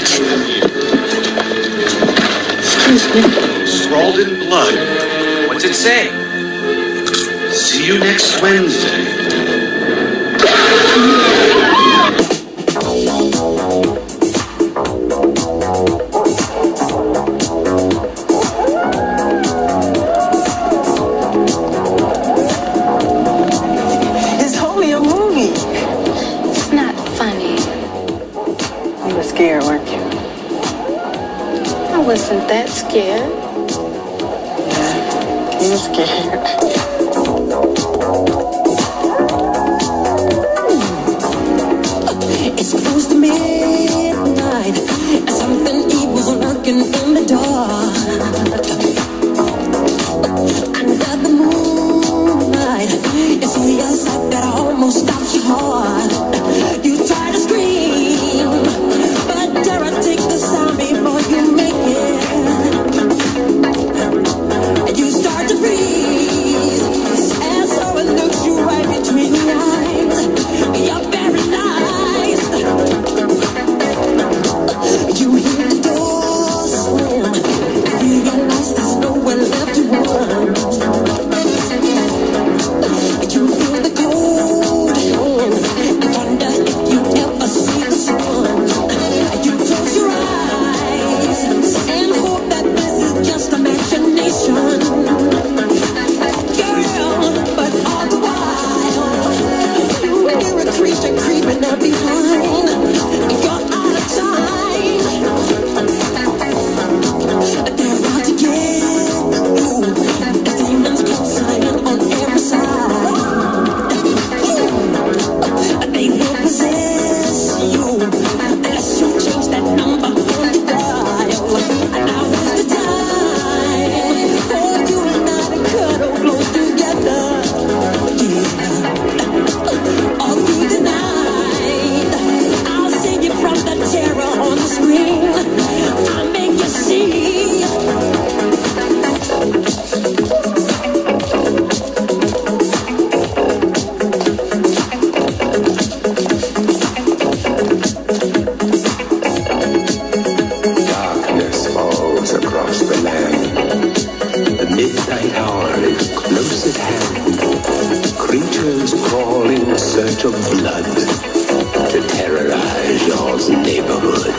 that. Excuse me. Scrawled in blood. What's it say? See you next Wednesday. wasn't that scared. You scared. taste of blood to terrorize your neighborhood.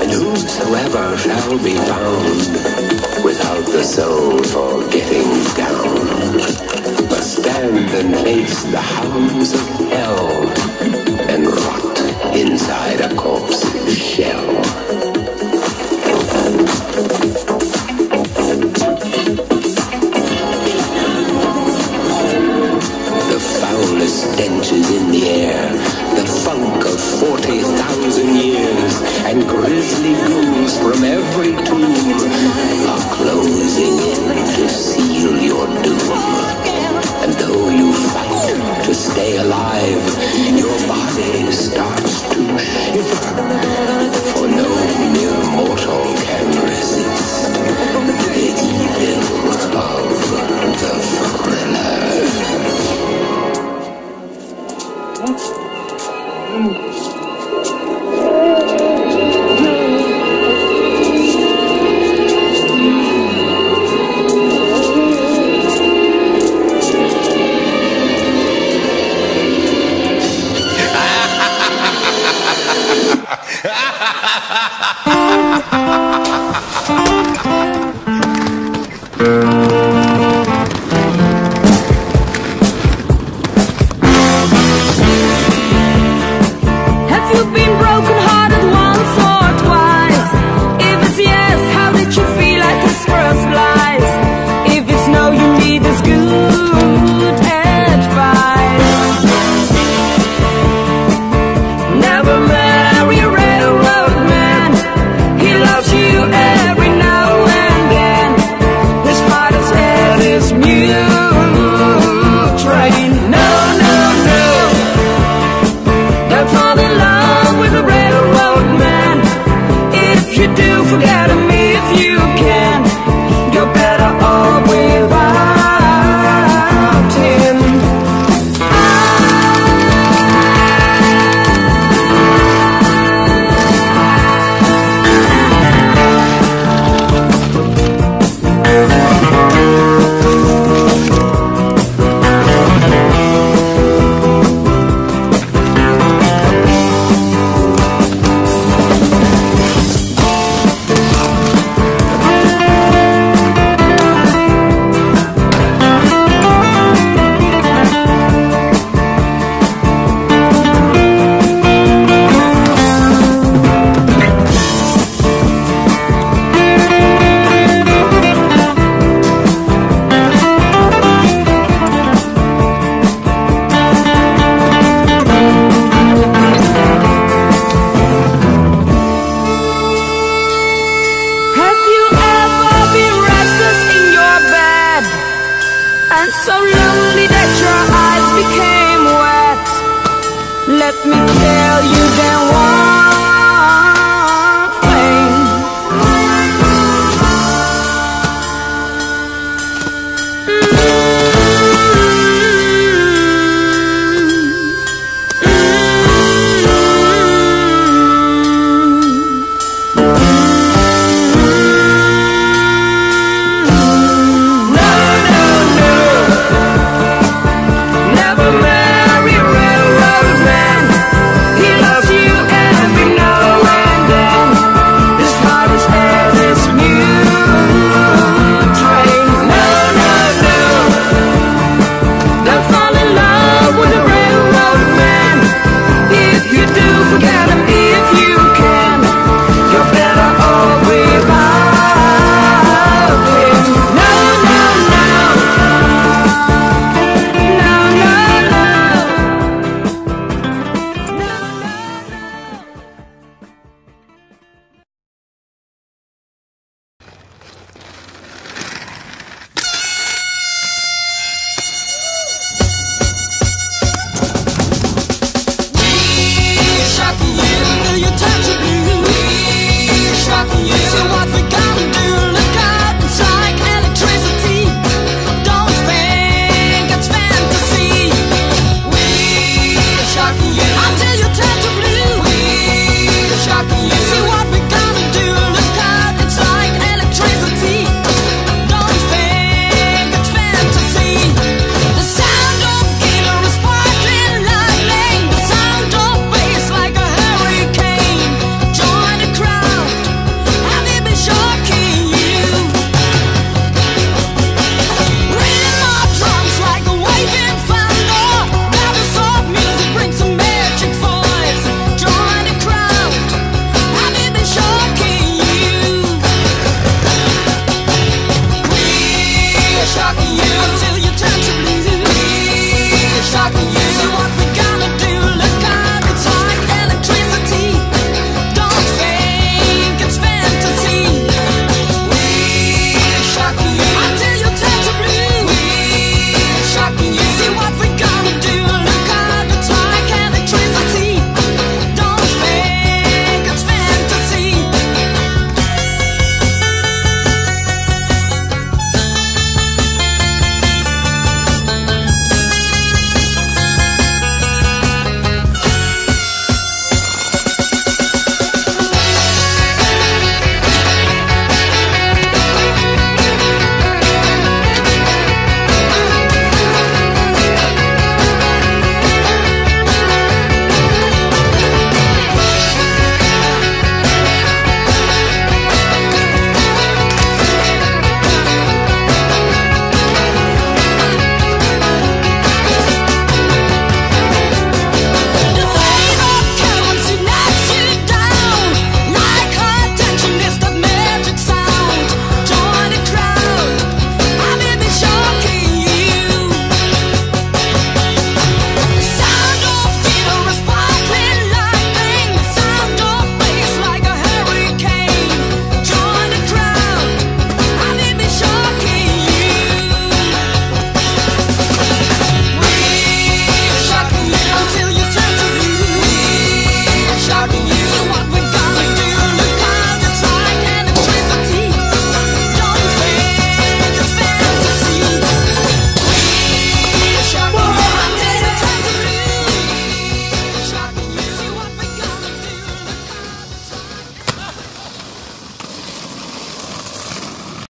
And whosoever shall be found without the soul for getting down must stand and face the hounds of hell and rot inside a corpse's shell. been broken hearted And so lonely that your eyes became wet. Let me tell you then why.